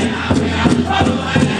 يا